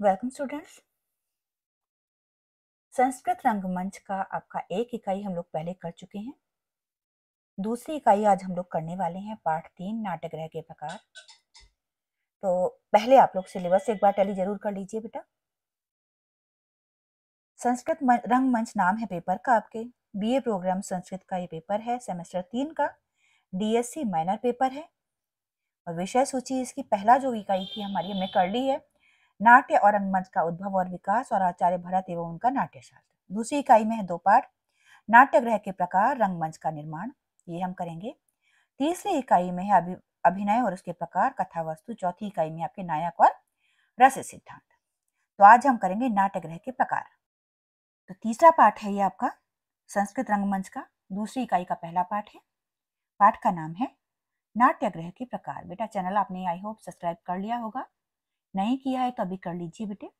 Welcome students Sanskrit रंगमंच का आपका एक इकाई हम लोग पहले कर चुके हैं। दूसरी इकाई आज हम लोग करने वाले हैं पाठ तीन, नाटक ग्रह के प्रकार। तो पहले आप लोग सिलेबस एक बार टैली ज़रूर कर लीजिए बेटा। संस्कृत रंगमंच नाम है पेपर का आपके। बीए प्रोग्राम संस्कृत का ये पेपर है सेमेस्टर तीन का। डीएससी माइनर पेपर है। और विषय सूची इसकी पहला जो इकाई थी हमारी हमने कर ली है। नाट्य और रंगमंच का उद्भव और विकास और आचार्य भरत एवं उनका नाट्यशास्त्र। दूसरी इकाई में है दो पाठ नाट्य ग्रह के प्रकार, रंगमंच का निर्माण। ये हम करेंगे। तीसरी इकाई में है अभिनय और उसके प्रकार कथा वस्तु चौथी इकाई में आपके नायक और रस सिद्धांत। तो आज हम करेंगे नाट्य ग्रह के प्रकार। तो तीसरा पाठ है ये आपका, संस्कृत रंगमंच का। दूसरी इकाई का पहला पाठ है। पाठ का नाम है नाट्य ग्रह के प्रकार। बेटा, चैनल आपने, आई होप, सब्सक्राइब कर लिया होगा। नहीं किया है तो अभी कर लीजिए बेटे।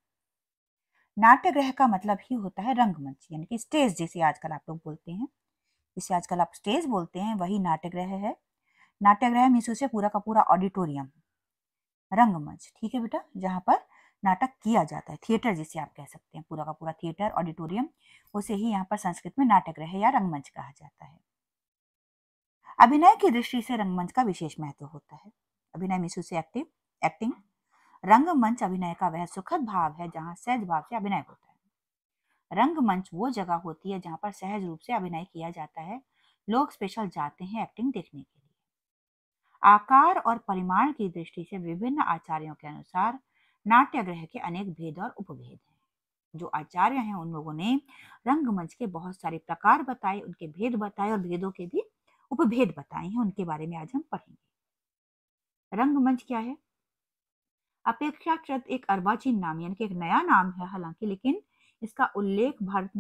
नाट्यग्रह का मतलब ही होता है रंगमंच, यानी कि स्टेज जिसे आजकल आप लोग बोलते हैं। जिसे आजकल आप स्टेज बोलते हैं, वही नाट्यग्रह है। नाट्यग्रह मीसू से पूरा का पूरा ऑडिटोरियम, रंगमंच, ठीक है बेटा? जहाँ पर नाटक किया जाता है, थिएटर जिसे आप कह सकते हैं। पूरा का पूरा थिएटर, ऑडिटोरियम, उसे ही यहाँ पर संस्कृत में नाटकग्रह या रंगमंच कहा जाता है। अभिनय की दृष्टि से रंगमंच का विशेष महत्व होता है। अभिनय मीसू से एक्टिव एक्टिंग रंगमंच अभिनय का वह सुखद भाव है जहाँ सहज भाव से अभिनय होता है। रंगमंच वो जगह होती है जहाँ पर सहज रूप से अभिनय किया जाता है। लोग स्पेशल जाते हैं एक्टिंग देखने के लिए। आकार और परिमाण की दृष्टि से विभिन्न आचार्यों के अनुसार नाट्यग्रह के अनेक भेद और उपभेद हैं। जो आचार्य हैं उन लोगों ने रंगमंच के बहुत सारे प्रकार बताए, उनके भेद बताए और भेदों के भी उपभेद बताए हैं। उनके बारे में आज हम पढ़ेंगे। रंगमंच क्या है? अपेक्षाकृत एक अर्वाचीन नाम, यानी कि एक नया नाम है हालाँकि, लेकिन इसका उल्लेख भारत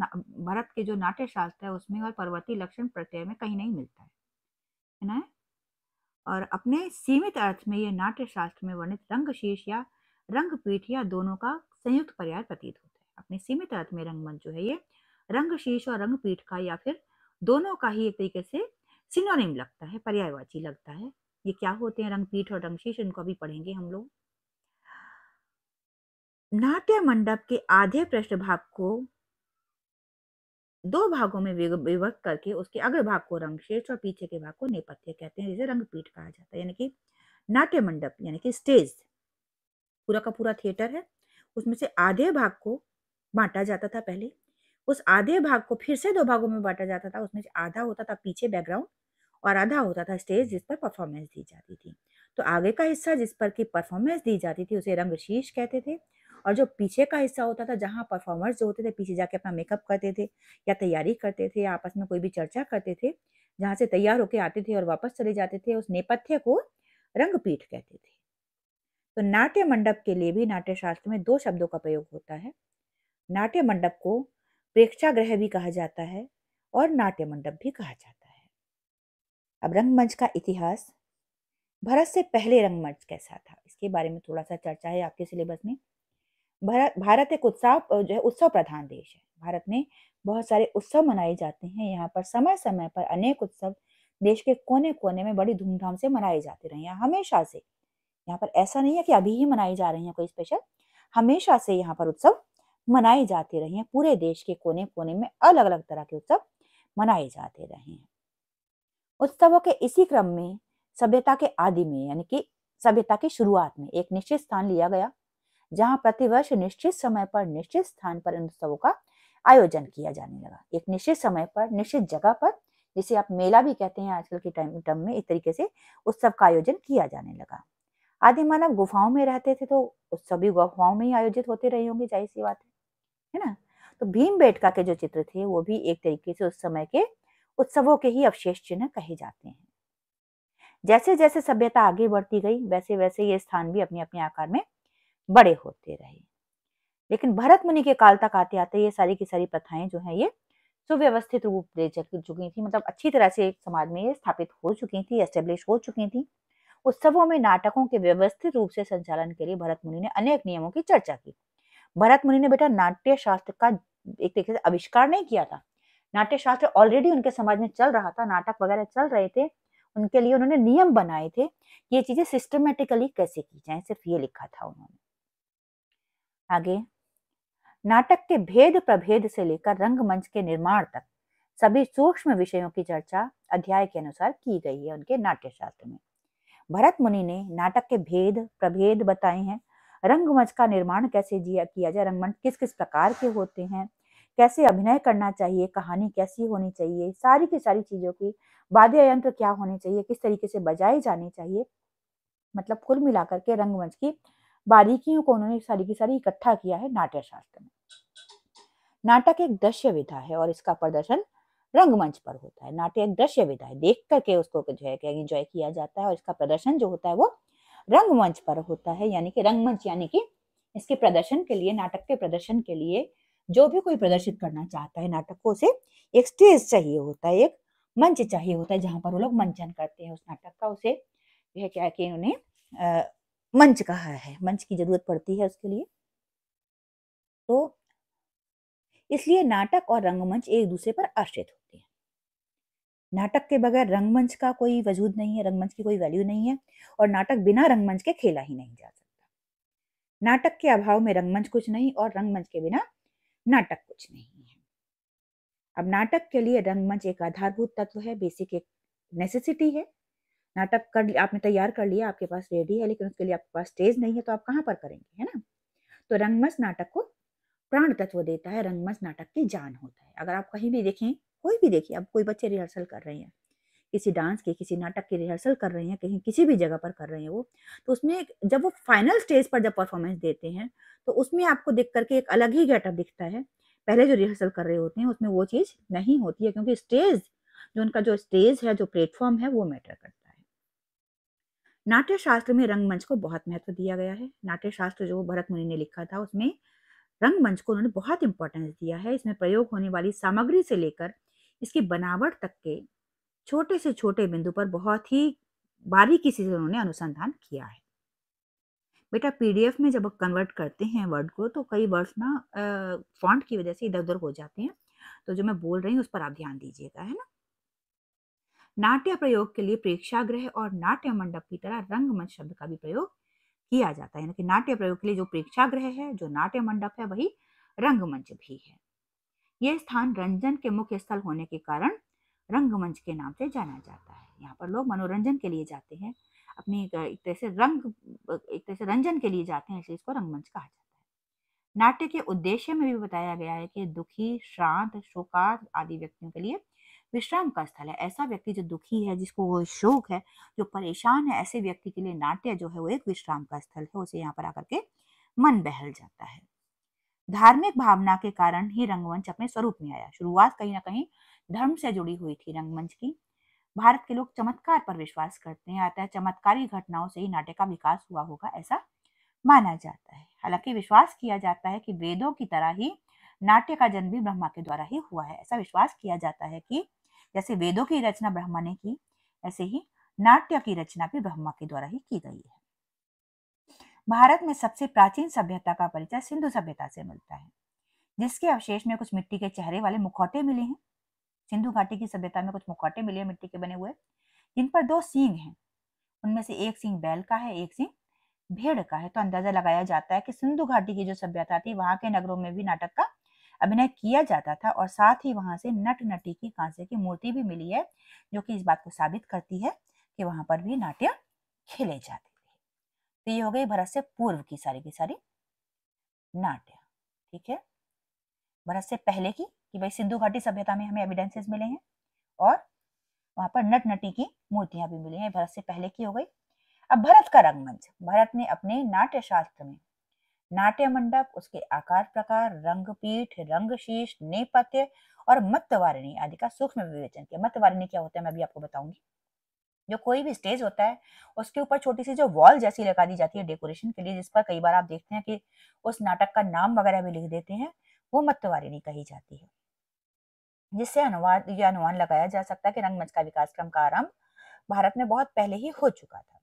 भारत के जो नाट्य शास्त्र है, उसमें और पर्वती लक्षण प्रत्यय में कहीं नहीं मिलता है। है ना? और अपने सीमित अर्थ में यह नाट्य शास्त्र में वर्णित रंग शीर्ष या रंग पीठ या दोनों का संयुक्त पर्याय प्रतीत होता है। अपने सीमित अर्थ में रंगमंच जो है ये रंग शीर्ष और रंग पीठ का या फिर दोनों का ही एक तरीके से सिनोनिम लगता है, पर्यायवाची लगता है। ये क्या होते हैं रंग पीठ और रंग शीर्ष, इनको अभी पढ़ेंगे हम लोग। नाट्य मंडप के आधे पृष्ठभाग को दो भागों में विभक्त करके उसके अग्र भाग को रंगशेष और पीछे के भाग को नेपथ्य कहते हैं, जिसे रंगपीठ कहा जाता है। यानी कि नाट्य मंडप यानी कि स्टेज, पूरा का पूरा थिएटर है। उसमें से आधे भाग को बांटा जाता था पहले, उस आधे भाग को फिर से दो भागों में बांटा जाता था। उसमें से आधा होता था पीछे बैकग्राउंड और आधा होता था स्टेज, जिस पर परफॉर्मेंस दी जाती थी। तो आगे का हिस्सा जिस पर की परफॉर्मेंस दी जाती थी, उसे रंगशीश कहते थे और जो पीछे का हिस्सा होता था, जहाँ परफॉर्मर्स जो होते थे, पीछे जाके अपना मेकअप करते थे या तैयारी करते थे या आपस में कोई भी चर्चा करते थे, जहाँ से तैयार होके आते थे और वापस चले जाते थे, उस नेपथ्य को रंगपीठ कहते थे। तो नाट्य मंडप के लिए भी नाट्य शास्त्र में दो शब्दों का प्रयोग होता है। नाट्य मंडप को प्रेक्षाग्रह भी कहा जाता है और नाट्य मंडप भी कहा जाता है। अब रंगमंच का इतिहास। भारत से पहले रंगमंच कैसा था? इसके बारे में थोड़ा सा चर्चा है आपके सिलेबस में। भारत भारत एक उत्सव जो है उत्सव प्रधान देश है। भारत में बहुत सारे उत्सव मनाए जाते हैं। यहाँ पर समय समय पर अनेक उत्सव देश के कोने कोने में बड़ी धूमधाम से मनाए जाते रहे हैं। हमेशा से। यहाँ पर ऐसा नहीं है कि अभी ही मनाई जा रही है कोई स्पेशल हमेशा से यहाँ पर उत्सव मनाए जाते रहे हैं। पूरे देश के कोने कोने में अलग अलग तरह के उत्सव मनाए जाते रहे हैं। उत्सवों के इसी क्रम में सभ्यता के आदि में, यानी कि सभ्यता की शुरुआत में एक निश्चित स्थान लिया गया। जहाँ प्रतिवर्ष निश्चित समय पर निश्चित स्थान पर इन उत्सवों का आयोजन किया जाने लगा। एक निश्चित समय पर, निश्चित जगह पर, जिसे आप मेला भी कहते हैं आजकल के टाइम, टर्म में, इस तरीके से उत्सव का आयोजन किया जाने लगा। आदि मानव गुफाओं में रहते थे तो उत्सव भी गुफाओं में ही आयोजित होते रहे होंगे, ज़ाहिर सी बात है है ना? तो भीम बेटका के जो चित्र थे, वो भी एक तरीके से उस समय के उत्सवों के ही अवशेष चिन्ह कहे जाते हैं। जैसे जैसे सभ्यता आगे बढ़ती गई वैसे वैसे ये स्थान भी अपने अपने आकार में बड़े होते रहे। लेकिन भरत मुनि के काल तक आते आते ये सारी की सारी प्रथाएँ जो है ये सुव्यवस्थित रूप ले चुकी थी। मतलब अच्छी तरह से समाज में ये स्थापित हो चुकी थी एस्टेब्लिश हो चुकी थी। उत्सवों में नाटकों के व्यवस्थित रूप से संचालन के लिए भरत मुनि ने अनेक नियमों की चर्चा की। भरत मुनि ने बेटा नाट्य शास्त्र का एक तरीके से आविष्कार नहीं किया था। नाट्य शास्त्र ऑलरेडी उनके समाज में चल रहा था, नाटक वगैरह चल रहे थे। उनके लिए उन्होंने नियम बनाए थे ये चीज़ें सिस्टमेटिकली कैसे की जाए, सिर्फ़ ये लिखा था उन्होंने। आगे। नाटक के भेद प्रभेद से लेकर रंगमंच के निर्माण तक सभी सूक्ष्म विषयों की चर्चा अध्याय के अनुसार की गई है उनके नाट्य शास्त्र में। भरत मुनि ने नाटक के भेद प्रभेद बताए हैं। रंगमंच का निर्माण कैसे किया जाए? रंगमंच किस किस प्रकार के होते हैं? कैसे अभिनय करना चाहिए? कहानी कैसी होनी चाहिए? सारी की सारी चीज़ों की वाद्य यंत्र क्या होने चाहिए? किस तरीके से बजाए जाने चाहिए? मतलब कुल मिलाकर के रंगमंच की बारीकियों को उन्होंने सारी की सारी इकट्ठा किया है नाट्य शास्त्र में। नाटक एक दृश्य विधा है और इसका प्रदर्शन रंगमंच पर होता है। नाट्य एक दृश्य विधा है। देख करके उसको जो है एंजॉय किया जाता है और इसका प्रदर्शन जो होता है वो रंगमंच पर होता है। यानी कि रंगमंच यानी कि इसके प्रदर्शन के लिए, नाटक के प्रदर्शन के लिए जो भी कोई प्रदर्शित करना चाहता है नाटक को उसे एक स्टेज चाहिए होता है, एक मंच चाहिए होता है जहाँ पर वो लोग मंचन करते हैं उस नाटक का। उसे क्या है कि इन्होंने मंच कहा है? मंच की ज़रूरत पड़ती है उसके लिए। तो इसलिए नाटक और रंगमंच एक दूसरे पर आश्रित होते हैं। नाटक के बगैर रंगमंच का कोई वजूद नहीं है, रंगमंच की कोई वैल्यू नहीं है और नाटक बिना रंगमंच के खेला ही नहीं जा सकता। नाटक के अभाव में रंगमंच कुछ नहीं और रंगमंच के बिना नाटक कुछ नहीं है। अब नाटक के लिए रंगमंच एक आधारभूत तत्व है बेसिक एक नेसेसिटी है। नाटक कर आपने तैयार कर लिया, आपके पास रेडी है, लेकिन उसके लिए आपके पास स्टेज नहीं है तो आप कहाँ पर करेंगे, है ना? तो रंगमंच नाटक को प्राण तत्व देता है, रंगमंच नाटक की जान होता है। अगर आप कहीं भी देखें, कोई भी देखिए, अब कोई बच्चे रिहर्सल कर रहे हैं, किसी डांस की, किसी नाटक की रिहर्सल कर रहे हैं, कहीं किसी भी जगह पर कर रहे हैं वो तो उसमें जब वो फाइनल स्टेज पर जब परफॉर्मेंस देते हैं तो उसमें आपको देख करके एक अलग ही गेटअप दिखता है। पहले जो रिहर्सल कर रहे होते हैं, उसमें वो चीज़ नहीं होती है, क्योंकि स्टेज जो उनका जो स्टेज है, जो प्लेटफॉर्म है, वो मैटर करता है। नाट्य शास्त्र में रंगमंच को बहुत महत्व दिया गया है। नाट्य शास्त्र जो भरत मुनि ने लिखा था, उसमें रंगमंच को उन्होंने बहुत इंपॉर्टेंस दिया है। इसमें प्रयोग होने वाली सामग्री से लेकर इसकी बनावट तक के छोटे से छोटे बिंदु पर बहुत ही बारीकी से उन्होंने अनुसंधान किया है। बेटा पीडीएफ में जब कन्वर्ट करते हैं वर्ड को तो कई वर्ड्स ना फॉन्ट की वजह से इधर उधर हो जाते हैं। तो जो मैं बोल रही हूँ, उस पर आप ध्यान दीजिएगा, है ना? नाट्य प्रयोग के लिए प्रेक्षागृह और नाट्य मंडप की तरह रंगमंच शब्द का भी प्रयोग किया जाता है। यानी कि नाट्य प्रयोग के लिए जो प्रेक्षागृह है, जो नाट्य मंडप है, वही रंगमंच भी है। यह स्थान रंजन के मुख्य स्थल होने के कारण रंगमंच के नाम से जाना जाता है। यहाँ पर लोग मनोरंजन के लिए जाते हैं, अपनी एक तरह से रंग, एक तरह से रंजन के लिए जाते हैं, इसलिए इसको रंगमंच कहा जाता है। नाट्य के उद्देश्य में भी बताया गया है कि दुखी श्रांत शोकार्थ आदि व्यक्तियों के लिए विश्राम का स्थल है। ऐसा व्यक्ति जो दुखी है, जिसको शोक है, जो परेशान है, ऐसे व्यक्ति के लिए नाट्य जो है वो एक विश्राम का स्थल है, उसे यहाँ पर आकर के मन बहल जाता है। धार्मिक भावना के कारण ही रंगमंच अपने स्वरूप में आया। शुरुआत कहीं ना कहीं धर्म से जुड़ी हुई थी रंगमंच की। भारत के लोग चमत्कार पर विश्वास करते हैं, अतः चमत्कारी घटनाओं से ही नाट्य का विकास हुआ होगा, ऐसा माना जाता है। हालाँकि विश्वास किया जाता है कि वेदों की तरह ही नाट्य का जन्म भी ब्रह्मा के द्वारा ही हुआ है। ऐसा विश्वास किया जाता है कि जैसे वेदों की रचना ब्रह्मा ने की, ऐसे ही नाट्य की रचना भी ब्रह्मा के द्वारा ही की गई है। भारत में सबसे प्राचीन सभ्यता का परिचय सिंधु सभ्यता से मिलता है, जिसके अवशेष में कुछ मिट्टी के चेहरे वाले मुखौटे मिले हैं। सिंधु घाटी की सभ्यता में कुछ मुखौटे मिले हैं, मिट्टी के बने हुए, जिन पर दो सींग हैं। उनमें से एक सींग बैल का है, एक सींग भेड़ का है। तो अंदाज़ा लगाया जाता है कि सिंधु घाटी की जो सभ्यता थी, वहाँ के नगरों में भी नाटक का अभिनय किया जाता था और साथ ही वहाँ से नट नटी की कांसे की मूर्ति भी मिली है, जो कि इस बात को साबित करती है कि वहाँ पर भी नाट्य खेले जाते थे। तो ये हो गई भरत से पूर्व की सारी की सारी नाट्य, ठीक है? भरत से पहले की कि भाई सिंधु घाटी सभ्यता में हमें एविडेंसेस मिले हैं और वहाँ पर नट नटी की मूर्तियाँ भी मिली हैं भरत से पहले की हो गई। अब भरत का रंगमंच, भरत ने अपने नाट्य शास्त्र में नाट्य मंडप, उसके आकार प्रकार रंगपीठ रंगशीष नेपथ्य और मतवारिणी आदि का सूक्ष्म विवेचन किया। मतवारिणी क्या होता है, मैं भी आपको बताऊँगी। जो कोई भी स्टेज होता है, उसके ऊपर छोटी सी जो वॉल जैसी लगा दी जाती है डेकोरेशन के लिए, जिस पर कई बार आप देखते हैं कि उस नाटक का नाम वगैरह भी लिख देते हैं, वो मतवारिणी कही जाती है। जिससे अनुवाद, या अनुमान लगाया जा सकता है कि रंगमंच का विकास क्रम का आरंभ भारत में बहुत पहले ही हो चुका था।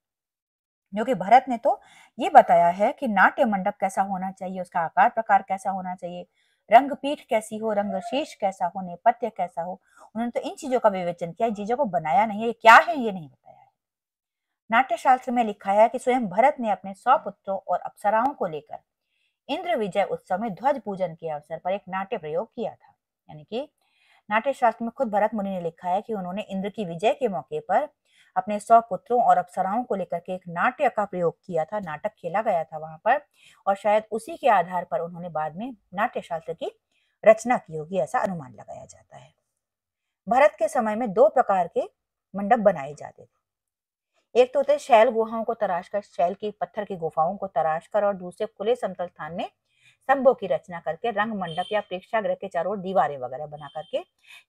क्योंकि भरत ने तो ये बताया है कि नाट्य मंडप कैसा होना चाहिए, उसका आकार प्रकार कैसा होना चाहिए, रंग पीठ कैसी हो, रंग शीश कैसा हो, नेपथ्य कैसा हो, उन्होंने तो इन चीज़ों का विवेचन किया चीज़ों को बनाया नहीं है क्या है, ये नहीं बताया है। नाट्य शास्त्र में लिखा है कि स्वयं भरत ने अपने सौ पुत्रों और अप्सराओं को लेकर इंद्र विजय उत्सव में ध्वज पूजन के अवसर पर एक नाट्य प्रयोग किया था। यानी कि नाट्य शास्त्र में खुद भरत मुनि ने लिखा है कि उन्होंने इंद्र की विजय के मौके पर अपने सौ पुत्रों और अप्सराओं को लेकर के एक नाट्य का प्रयोग किया था, नाटक खेला गया था वहाँ पर और शायद उसी के आधार पर उन्होंने बाद में नाट्य शास्त्र की रचना की होगी ऐसा अनुमान लगाया जाता है। भरत के समय में दो प्रकार के मंडप बनाए जाते थे। एक तो थे शैल गुहाओं को तराश कर, शैल की पत्थर की गुफाओं को तराश कर और दूसरे खुले समतल स्थान में स्तंभों की रचना करके रंग मंडप या प्रेक्षागृह के चारों दीवारें वगैरह बना करके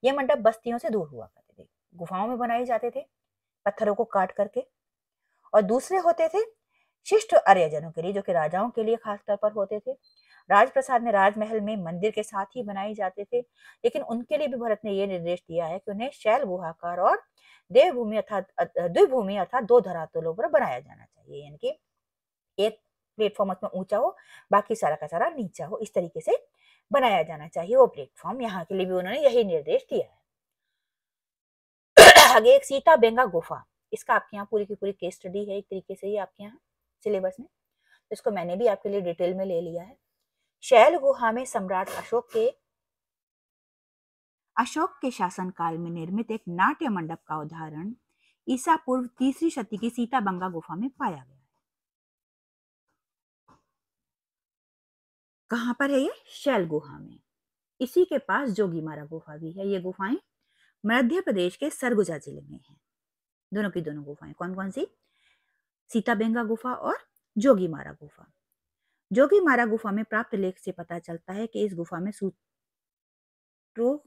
ये मंडप बस्तियों से दूर हुआ करते थे। गुफाओं में बनाए जाते थे। पत्थरों को काट करके। और दूसरे होते थे शिष्ट आर्यजनों के लिए, जो कि राजाओं के लिए खास तौर पर होते थे। राजप्रसाद ने राजमहल में मंदिर के साथ ही बनाए जाते थे, लेकिन उनके लिए भी भरत ने यह निर्देश दिया है कि उन्हें शैल गुहाकार और देवभूमि अर्थात द्विभूमि अर्थात दो धरातलों पर बनाया जाना चाहिए, यानी कि एक प्लेटफॉर्म उसमें ऊँचा हो, बाकी सारा का सारा नीचा हो, इस तरीके से बनाया जाना चाहिए वो प्लेटफॉर्म यहाँ के लिए भी उन्होंने यही निर्देश दिया है। आगे एक सीता बेंगा गुफा। इसका आपके यहाँ पूरी की पूरी केस स्टडी है, एक तरीके से ही आपके यहाँ सिलेबस में। तो इसको मैंने भी आपके लिए डिटेल में ले लिया है। शैल गुहा में सम्राट अशोक के अशोक के शासनकाल में निर्मित एक नाट्य मंडप का उदाहरण ईसा पूर्व तीसरी शती की सीता बंगा गुफा में पाया गया है। कहाँ पर है ये? शैल गुहा में। इसी के पास जोगीमारा गुफा भी है। ये गुफाएँ मध्य प्रदेश के सरगुजा ज़िले में है। दोनों की दोनों गुफाएँ कौन कौन सी? सीता बेंगा गुफा और जोगी मारा गुफा। जोगी मारा गुफा में प्राप्त लेख से पता चलता है कि इस गुफा में सूत्रो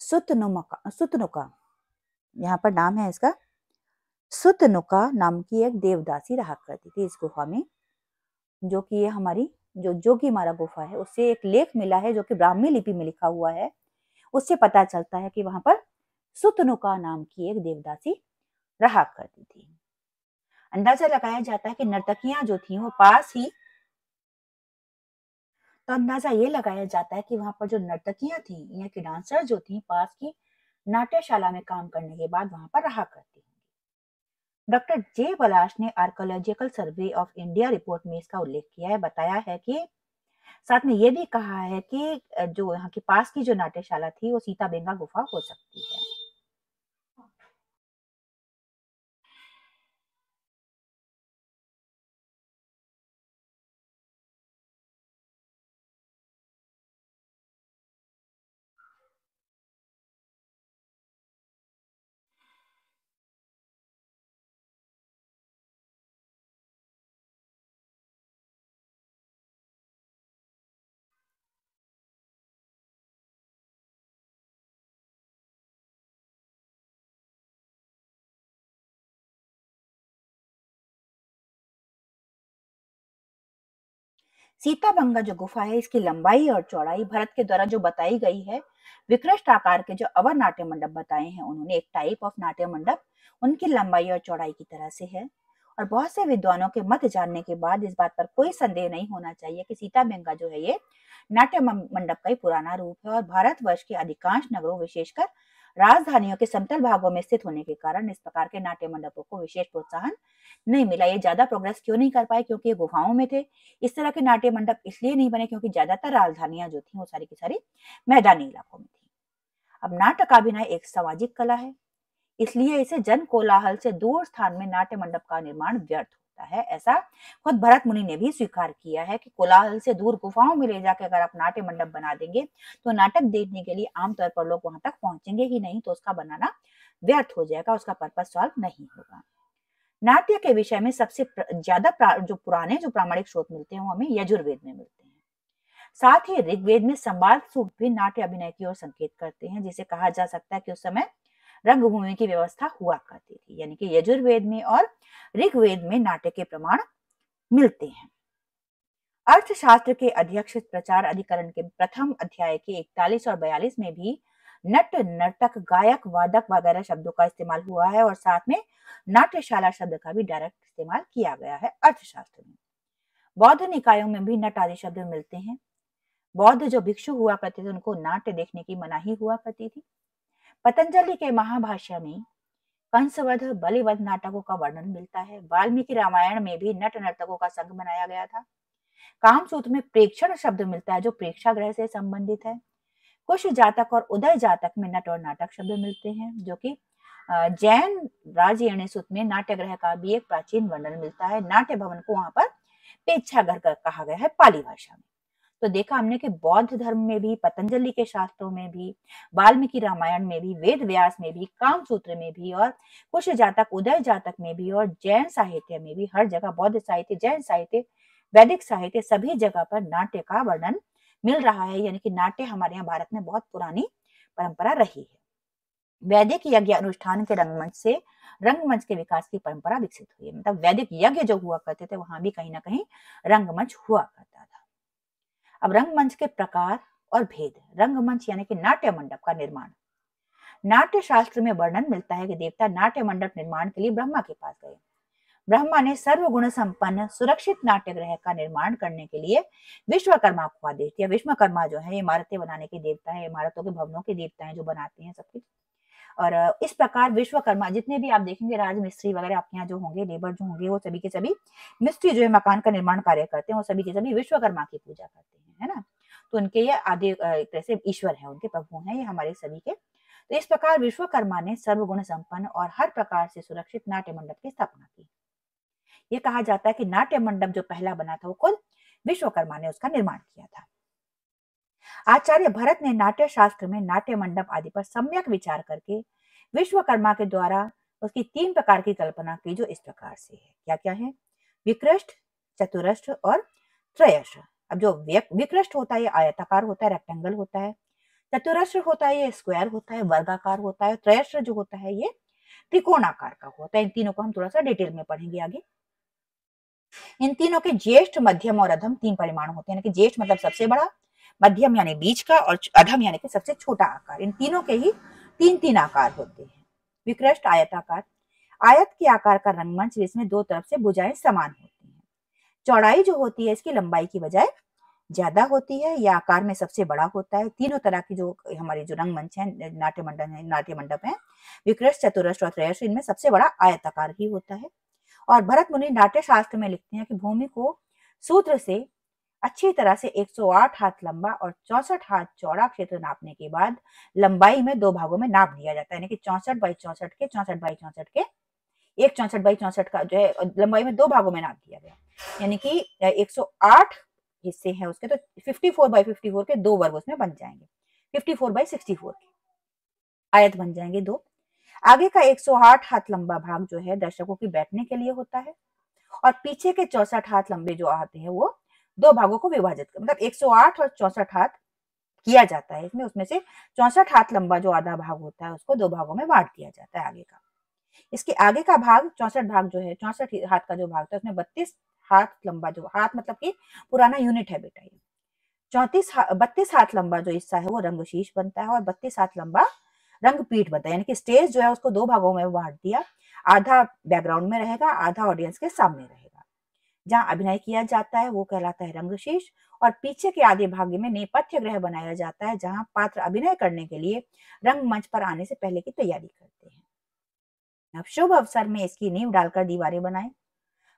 सुतनुका सुतनुका, यहाँ पर नाम है इसका, सुतनुका नाम की एक देवदासी रहा करती थी इस गुफा में, जो कि ये हमारी, जो जोगी मारा गुफा है, उससे एक लेख मिला है जो कि ब्राह्मी लिपि में लिखा हुआ है। उससे पता चलता है कि वहाँ पर सुतनुका नाम की एक देवदासी रहा करती थी। अंदाज़ा लगाया जाता है कि नर्तकियाँ जो थी वो पास ही तो अंदाज़ा ये लगाया जाता है कि वहाँ पर जो नर्तकियाँ थी, या कि डांसर जो थी, पास की नाट्यशाला में काम करने के बाद वहाँ पर रहा करती डॉक्टर जे बलाश ने archaeological survey of India report में इसका उल्लेख किया है, बताया है कि साथ में ये भी कहा है कि जो यहाँ के पास की जो नाट्यशाला थी, वो सीता बेंगा गुफा हो सकती है। सीताबंगा जो गुफा है, इसकी लंबाई और चौड़ाई भरत के द्वारा जो बताई गई है, विकृष्ट आकार के जो अवर नाट्य मंडप बताए हैं, उन्होंने एक टाइप ऑफ़ नाट्य मंडप, उनकी लंबाई और चौड़ाई की तरह से है। और बहुत से विद्वानों के मत जानने के बाद इस बात पर कोई संदेह नहीं होना चाहिए कि सीता बेंगा जो है, ये नाट्य मंडप का ही पुराना रूप है और भारतवर्ष के अधिकांश नगरों, विशेषकर राजधानियों के समतल भागों में स्थित होने के कारण इस प्रकार के नाट्य मंडपों को विशेष प्रोत्साहन नहीं मिला। ये ज़्यादा प्रोग्रेस क्यों नहीं कर पाए? क्योंकि ये गुफाओं में थे। इस तरह के नाट्य मंडप इसलिए नहीं बने क्योंकि ज़्यादातर राजधानियाँ जो थी, वो सारी की सारी मैदानी इलाकों में थी। अब नाटक अभिनय एक सामाजिक कला है, इसलिए इसे जन कोलाहल से दूर स्थान में नाट्य मंडप का निर्माण व्यर्थ होता है। ऐसा खुद भरत मुनि ने भी स्वीकार किया है कि कोलाहल से दूर गुफाओं में ले जाकर अगर आप नाट्य मंडप बना देंगे तो नाटक देखने के लिए आमतौर पर लोग वहाँ तक पहुँचेंगे ही नहीं तो उसका बनाना व्यर्थ हो जाएगा, उसका पर्पज सॉल्व नहीं होगा। नाट्य के विषय में सबसे ज़्यादा जो पुराने, जो प्रामाणिक स्रोत मिलते हैं वो हमें यजुर्वेद में मिलते हैं। साथ ही ऋग्वेद में संवाद सूक्त भी नाट्य अभिनय की ओर संकेत करते हैं, जिसे कहा जा सकता है कि उस समय रंगभूमि की व्यवस्था हुआ करती थी। यानी कि यजुर्वेद में और ऋग्वेद में नाट्य के प्रमाण मिलते हैं। अर्थशास्त्र के अध्यक्ष प्रचार अधिकरण के प्रथम अध्याय के इकतालीस और बयालीस में भी नट, नर्तक, गायक, वादक वगैरह शब्दों का इस्तेमाल हुआ है और साथ में नाट्यशाला शब्द का भी डायरेक्ट इस्तेमाल किया गया है अर्थशास्त्र में। बौद्ध निकायों में भी नट आदि शब्द मिलते हैं। बौद्ध जो भिक्षु हुआ करते थे, उनको नाट्य देखने की मनाही हुआ करती थी। पतंजलि के महाभाष्य में कंसवध बलिवध नाटकों का वर्णन मिलता है। वाल्मीकि रामायण में भी नट नर्तकों का संघ बनाया गया था। काम सूत्र में प्रेक्षण शब्द मिलता है, जो प्रेक्षाग्रह से संबंधित है। कुश जातक और उदय जातक में नट और नाटक शब्द मिलते हैं, जो कि जैन राजयणी सूत्र में नाट्य ग्रह का भी एक प्राचीन वर्णन मिलता है। नाट्य भवन को वहाँ पर पेच्छागर कहा गया है पाली भाषा में। तो देखा हमने कि बौद्ध धर्म में भी, पतंजलि के शास्त्रों में भी, वाल्मीकि रामायण में भी, वेद व्यास में भी काम सूत्र में भी और कुछ जातक, उदय जातक में भी और जैन साहित्य में भी, हर जगह बौद्ध साहित्य, जैन साहित्य, वैदिक साहित्य सभी जगह पर नाट्य का वर्णन मिल रहा है। यानी कि नाट्य हमारे यहाँ भारत में बहुत पुरानी परंपरा रही है। वैदिक यज्ञ अनुष्ठान के रंगमंच से, रंगमंच के विकास की परंपरा विकसित हुई है। मतलब वैदिक यज्ञ जो हुआ करते थे, वहाँ भी कहीं ना कहीं रंगमंच हुआ करता था। अब रंगमंच के प्रकार और भेद, रंगमंच यानी कि नाट्य मंडप का निर्माण। नाट्य शास्त्र में वर्णन मिलता है कि देवता नाट्य मंडप निर्माण के लिए ब्रह्मा के पास गए। ब्रह्मा ने सर्वगुण संपन्न सुरक्षित नाट्य ग्रह का निर्माण करने के लिए विश्वकर्मा को आदेश दिया। विश्वकर्मा जो है इमारतें बनाने के देवता है, इमारतों के भवनों के देवता है जो बनाते हैं सब कुछ। और इस प्रकार विश्वकर्मा जितने भी आप देखेंगे राज मिस्त्री वगैरह आपके यहाँ जो होंगे, लेबर जो होंगे, वो सभी के सभी मिस्त्री जो है मकान का निर्माण कार्य करते हैं, वो सभी के सभी विश्वकर्मा की पूजा करते हैं, है ना? तो उनके ये आदि तरह से ईश्वर है, उनके प्रभु हैं ये हमारे सभी के। तो इस प्रकार विश्वकर्मा ने सर्वगुण संपन्न और हर प्रकार से सुरक्षित नाट्य मंडप की स्थापना की। ये कहा जाता है कि नाट्य मंडप जो पहला बना था वो खुद विश्वकर्मा ने उसका निर्माण किया था। आचार्य भरत ने नाट्य शास्त्र में नाट्य मंडप आदि पर सम्यक विचार करके विश्वकर्मा के द्वारा उसकी तीन प्रकार की कल्पना की, जो इस प्रकार से है। क्या क्या है? विकृष्ट, चतुरष्ट और त्रयष्ट। अब जो विकृष्ट होता है आयताकार होता है रेक्टेंगल होता है। चतुरस्र होता है, ये स्क्वायर होता है, वर्गाकार होता है त्रयस्त्र जो होता है, ये त्रिकोणाकार का होता है। इन तीनों को हम थोड़ा सा डिटेल में पढ़ेंगे आगे। इन तीनों के ज्येष्ठ मध्यम और अधम तीन परिमाण होते हैं ज्येष्ठ मतलब सबसे बड़ा मध्यम यानी बीच का और अधम यानी कि सबसे छोटा आकार। इन तीनों के ही तीन तीन आकार होते हैं। विकृष्ट आयताकार। आयत के आकार का रंगमंच जिसमें दो तरफ़ से भुजाएँ समान होती हैं। चौड़ाई जो होती है इसकी लंबाई की बजाय ज़्यादा होती है। यह आकार में सबसे बड़ा होता है। तीनों तरह की जो हमारे जो रंगमंच है नाट्य मंडप है नाट्य मंडप है, विकृष्ट चतुरष्ट और त्रयष्ट इनमें सबसे बड़ा आयताकार ही होता है। और भरत मुनि नाट्य शास्त्र में लिखते हैं कि भूमि को सूत्र से अच्छी तरह से 108 हाथ लंबा और चौसठ हाथ चौड़ा क्षेत्र नापने के बाद लंबाई में दो भागों में नाप दिया जाता है। यानी कि चौसठ बाई चौसठ के, चौसठ बाई चौसठ के, एक चौसठ बाई चौसठ का जो है, लंबाई में दो भागों में नाप दिया गया। यानी कि 108 हिस्से हैं उसके तो 54 बाई 54 के दो वर्ग उसमें बन जाएँगे। 54 बाई 64 के आयत बन जाएँगे दो। आगे का 108 हाथ लंबा भाग जो है, दर्शकों के बैठने के लिए होता है। और पीछे के चौसठ हाथ लंबे जो आते हैं, वो दो भागों को विभाजित कर मतलब 108 और चौसठ हाथ किया जाता है। इसमें उसमें से चौसठ हाथ लंबा जो आधा भाग होता है, उसको दो भागों में बांट दिया जाता है आगे का। इसके आगे का भाग, चौसठ भाग जो है, चौसठ हाथ का जो भाग था उसमें बत्तीस हाथ लंबा जो, हाथ मतलब कि पुराना यूनिट है बेटा ये। चौतीस बत्तीस हाथ लंबा जो हिस्सा है, वो रंगशीष बनता है और बत्तीस हाथ लंबा रंग पीठ बनता है। यानी कि स्टेज जो है, उसको दो भागों में बांट दिया। आधा बैकग्राउंड में रहेगा, आधा ऑडियंस के सामने रहेगा। जहाँ अभिनय किया जाता है, वो कहलाता है रंगशीष। और पीछे के आधे भाग में नेपथ्य ग्रह बनाया जाता है, जहाँ पात्र अभिनय करने के लिए रंग मंच पर आने से पहले की तैयारी करते हैं। शुभ अवसर में इसकी नींव डालकर दीवारें बनाए।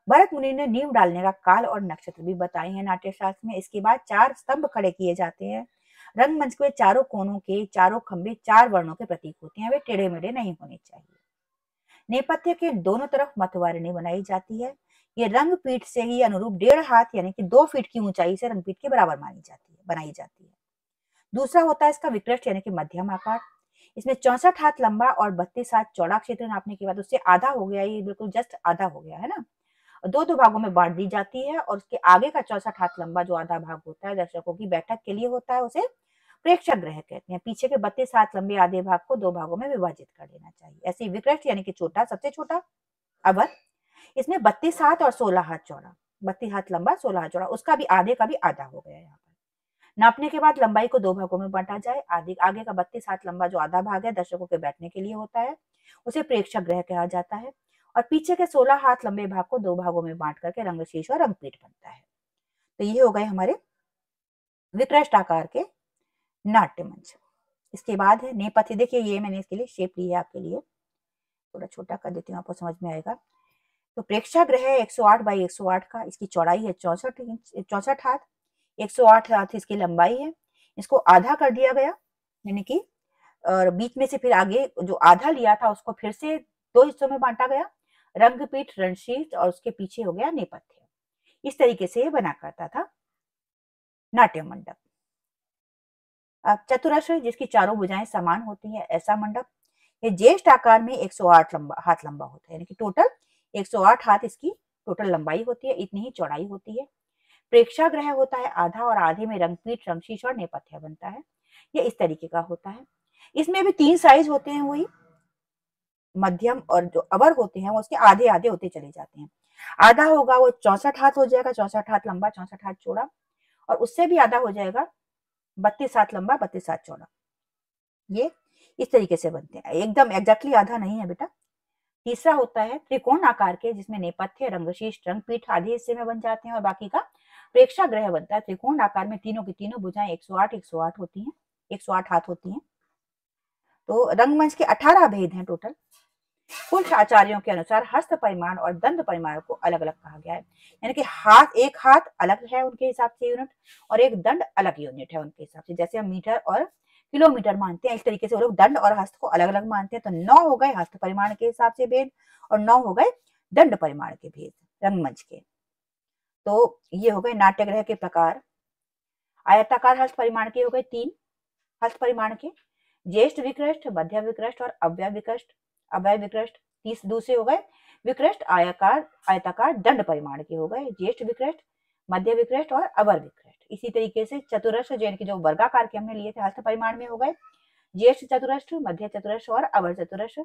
भरत मुनि ने नींव डालने का काल और नक्षत्र भी बताए हैं नाट्य शास्त्र में। इसके बाद चार स्तंभ खड़े किए जाते हैं। रंगमंच के चारों कोनों के चारों खंभे चार वर्णों के प्रतीक होते हैं, वे टेढ़े मेढ़े नहीं होने चाहिए। नेपथ्य के दोनों तरफ़ मतवारिणी बनाई जाती है। ये रंग पीठ से ही अनुरूप डेढ़ हाथ यानी कि दो फीट की ऊंचाई से रंग पीठ के बराबर मानी जाती है, बनाई जाती है। दूसरा होता है इसका विकृष्ट यानी कि मध्यम आकार। इसमें चौसठ हाथ लंबा और बत्तीस हाथ चौड़ा क्षेत्र नापने के बाद उससे आधा हो गया, ये बिल्कुल जस्ट आधा हो गया, है ना? दो दो भागों में बांट दी जाती है और उसके आगे का चौसठ हाथ लंबा जो आधा भाग होता है दर्शकों की बैठक के लिए होता है, उसे प्रेक्षक ग्रह कहते हैं। पीछे के बत्तीस हाथ लंबे आधे भाग को दो भागों में विभाजित कर देना चाहिए। ऐसे विकृष्ट यानी कि छोटा, सबसे छोटा, अवर इसमें बत्तीस हाथ और सोलह हाथ चौड़ा। बत्तीस हाथ लंबा, सोलह हाथ चौड़ा। उसका भी आधे का भी आधा हो गया यहाँ पर। नापने के बाद लंबाई को दो भागों में बांटा जाए। आधे, आगे का बत्तीस हाथ लंबा जो आधा भाग है, दर्शकों के बैठने के लिए होता है, उसे प्रेक्षक ग्रह कहा जाता है। और पीछे के सोलह हाथ लंबे भाग को दो भागों में बांट करके रंगशीष और रंगपीठ बनता है। तो ये हो गए हमारे विकृष्ट आकार के नाट्य मंच। इसके बाद है नेपथ्य। देखिए, ये मैंने इसके लिए शेप ली है आपके लिए। थोड़ा छोटा कर देती हूँ, आपको समझ में आएगा। तो प्रेक्षागृह है 108 बाई 108 का, इसकी चौड़ाई है चौसठ इंच चौसठ हाथ 108 हाथ इसकी लंबाई है। इसको आधा कर दिया गया, यानी कि, और बीच में से फिर आगे जो आधा लिया था उसको फिर से दो हिस्सों में बांटा गया, रंगपीठ, रणशीट और उसके पीछे हो गया नेपथ्य। इस तरीके से ये बना करता था नाट्य मंडप अब चतुराश्र, जिसकी चारों भुजाएँ समान होती है, ऐसा मंडप, ये ज्येष्ठ आकार में 108 लंबा, हाथ लंबा होता है, यानी कि टोटल 108 हाथ इसकी टोटल लंबाई होती है, इतनी ही चौड़ाई होती है। प्रेक्षाग्रह होता है आधा और आधे में रंगपीठ रंगशीश और नेपथ्य बनता है। ये इस तरीके का होता है। इसमें भी तीन साइज़ होते हैं वही, मध्यम और जो अवर होते हैं, वो उसके आधे आधे होते चले जाते हैं। आधा होगा वो चौसठ हाथ हो जाएगा, चौसठ हाथ लंबा, चौसठ हाथ चौड़ा, और उससे भी आधा हो जाएगा, बत्तीस हाथ लंबा, बत्तीस हाथ चौड़ा। ये इस तरीके से बनते हैं। एकदम एग्जैक्टली आधा नहीं है बेटा। तीसरा होता है त्रिकोण आकार के, जिसमें नेपथ्य रंगशीष रंग पीठ आधे हिस्से में बन जाते हैं और बाकी का प्रेक्षाग्रह बनता है। त्रिकोण आकार में तीनों की तीनों भुजाएँ 108 108 होती हैं 108 हाथ होती हैं। तो रंगमंच के 18 भेद हैं टोटल। कुछ आचार्यों के अनुसार हस्त परिमाण और दंड परिमाण को अलग अलग कहा गया है। यानी कि हाथ, एक हाथ अलग है उनके हिसाब से यूनिट और एक दंड अलग यूनिट है उनके हिसाब से, जैसे हम मीटर और किलोमीटर मानते हैं। इस तरीके से वो लोग दंड और हस्त को अलग अलग मानते हैं। तो नौ हो गए हस्त परिमाण के हिसाब से भेद और नौ हो गए दंड परिमाण के भेद, रंगमंच के। तो ये हो गए नाट्यग्रह के प्रकार। आयताकार हस्त परिमाण के हो गए तीन। हस्त परिमाण के ज्येष्ठ विकृष्ट, मध्य विकृष्ट और अव्यय विकृष्ट। अभय विकृष्ट तीस दूसरे हो गए। विकृष्ट आयाकार, आयताकार दंड परिमाण के हो गए। ज्येष्ठ विकृष्ट, मध्य विकृष्ट और अवर विकृष्ट। इसी तरीके से चतुरस्र जैन के जो वर्गाकार के हमने लिए थे हस्त परिमाण में हो गए। ज्येष्ठ चतुरस्र, मध्य चतुरस्र और अवर चतुरस्र।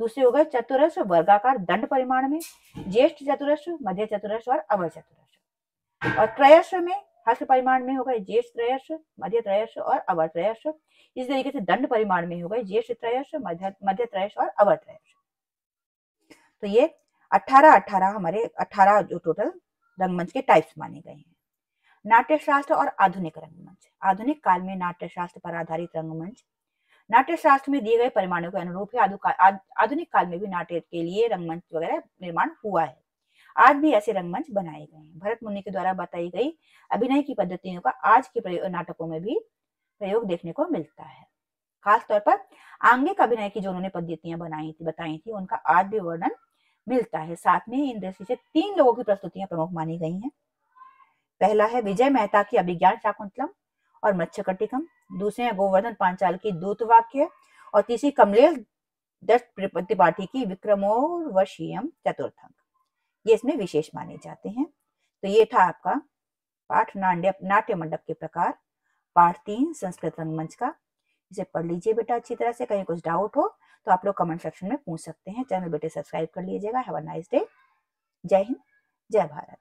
दूसरे हो गए चतुरस्र वर्गाकार दंड परिमाण में, ज्येष्ठ चतुरस्र, मध्य चतुरस्र और अवर चतुरस्र। और त्रयस्र में, हस्त परिमाण में हो गए ज्येष्ठ त्रयस्र, मध्य त्रयस्र और अवर त्रयस्र। इस तरीके से दंड परिमाण में हो गए ज्येष्ठ त्रयश मध्य मध्य त्रयश और अवर त्रयश तो ये 18 18 हमारे 18 जो टोटल रंगमंच के टाइप्स माने गए हैं। नाट्य शास्त्र और आधुनिक रंगमंच। आधुनिक काल में नाट्यशास्त्र पर आधारित रंगमंच। नाट्यशास्त्र में दिए गए परिमाणों के अनुरूप ही आधुनिक काल में भी नाट्य के लिए रंगमंच वगैरह निर्माण हुआ है। आज भी ऐसे रंगमंच बनाए गए हैं। भरत मुनि के द्वारा बताई गई अभिनय की पद्धतियों का आज के नाटकों में भी प्रयोग देखने को मिलता है। खासतौर पर आंगिक अभिनय की जो उन्होंने पद्धतियाँ बनाई थी, बताई थी, उनका आज भी वर्णन मिलता है। साथ में इन दृष्टि से तीन लोगों की प्रस्तुतियाँ प्रमुख मानी गई हैं। पहला है विजय मेहता की अभिज्ञान शाकुंतलम और मत्स्यकटिकम। दूसरे हैं गोवर्धन पांचाल की दूत वाक्य और तीसरी कमलेश दत्त त्रिपाठी की विक्रमोर्वशीयम चतुर्थंक। ये इसमें विशेष माने जाते हैं। तो ये था आपका पाठ नाट्य नाट्य मंडप के प्रकार। पाठ तीन, संस्कृत रंगमंच का। इसे पढ़ लीजिए बेटा, अच्छी तरह से। कहीं कुछ डाउट हो तो आप लोग कमेंट सेक्शन में पूछ सकते हैं। चैनल बेटे सब्सक्राइब कर लीजिएगा। हैव अ नाइस डे जय हिंद, जय भारत।